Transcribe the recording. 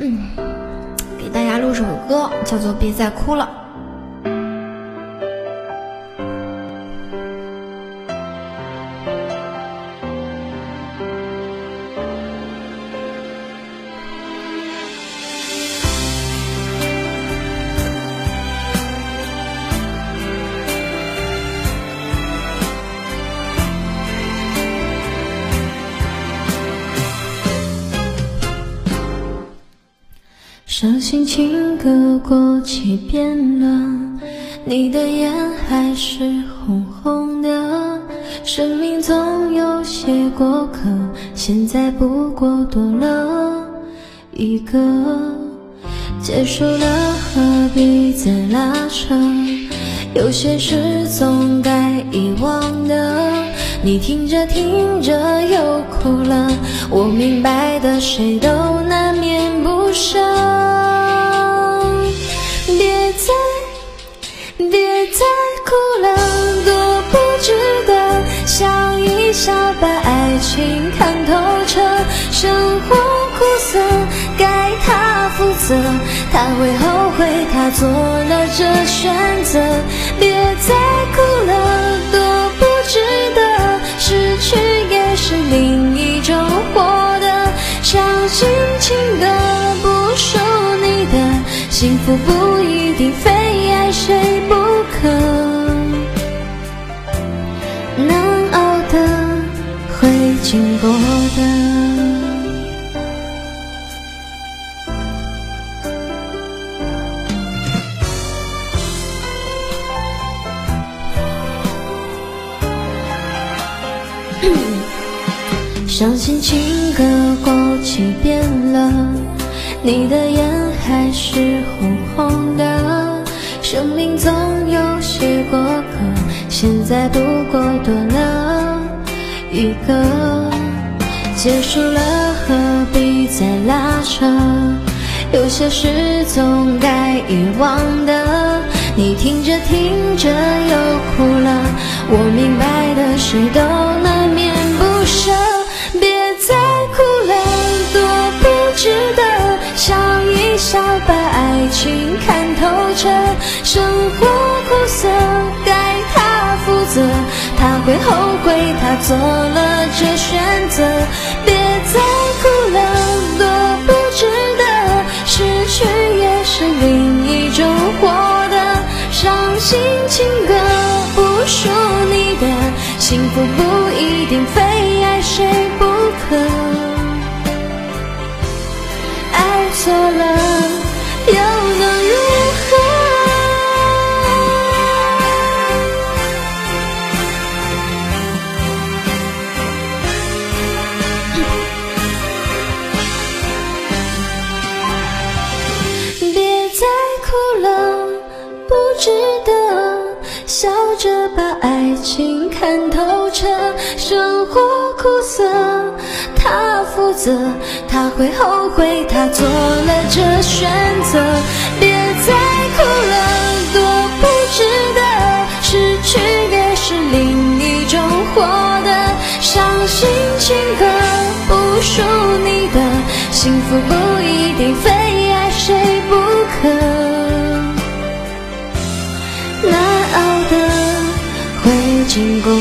嗯，给大家录首歌，叫做《别再哭了》。伤心情歌过几遍了，你的眼还是红红的。生命总有些过客，现在不过多了一个。结束了，何必再拉扯？有些事总该遗忘的。你听着听着又哭了，我明白的，谁都难免不舍。他，会后悔，他做了这选择。别再哭了，多不值得。失去也是另一种获得。相信情歌不属你的，幸福不一定非爱谁不可。能熬的会经过的。伤心情歌过几遍了，你的眼还是红红的。生命总有些过客，现在不过多了一个。结束了，何必再拉扯？有些事总该遗忘的。你听着听着又哭了，我明白的，谁都能会后悔，他做了这选择。别再哭了，多不值得。失去也是另一种获得。伤心情歌不属你的，幸福不一定非爱谁不可。爱错了他会后悔，他做了这选择。别再哭了，多不值得。失去也是另一种获得。伤心情歌不属你的，幸福不一定非爱谁不可。难熬的会经过